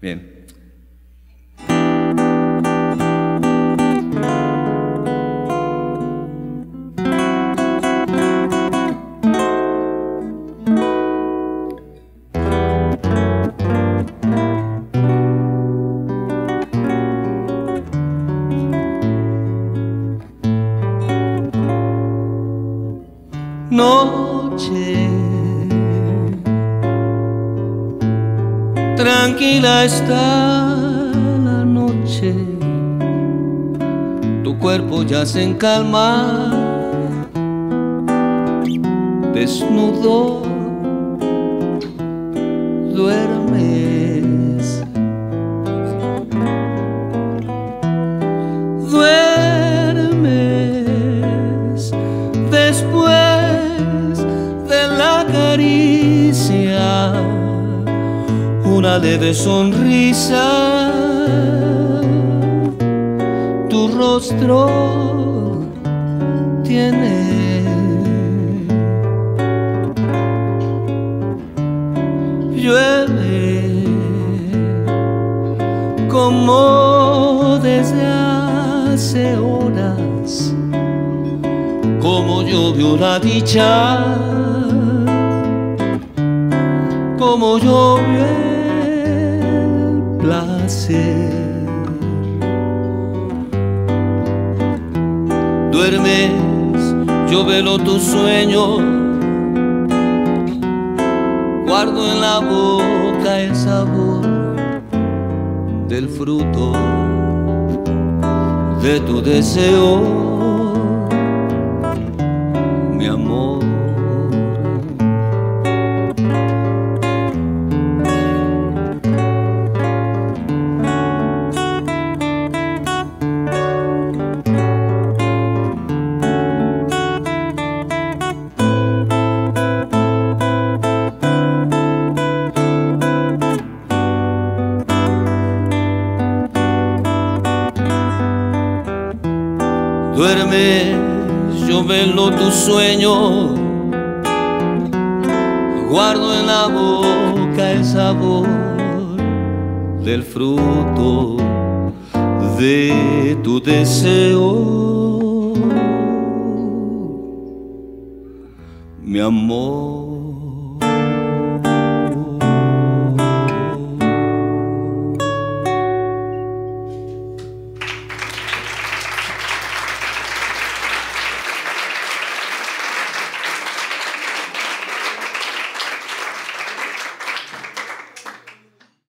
Bien. noche. Tranquila está la noche, tu cuerpo ya se encalma, desnudo, duermes. Una leve sonrisa, tu rostro tiene. Llueve como desde hace horas, como llovió la dicha, como llovió Duermes, yo velo tu sueño, guardo en la boca el sabor del fruto de tu deseo, mi amor. Duerme, yo velo tu sueño, guardo en la boca el sabor del fruto de tu deseo, mi amor.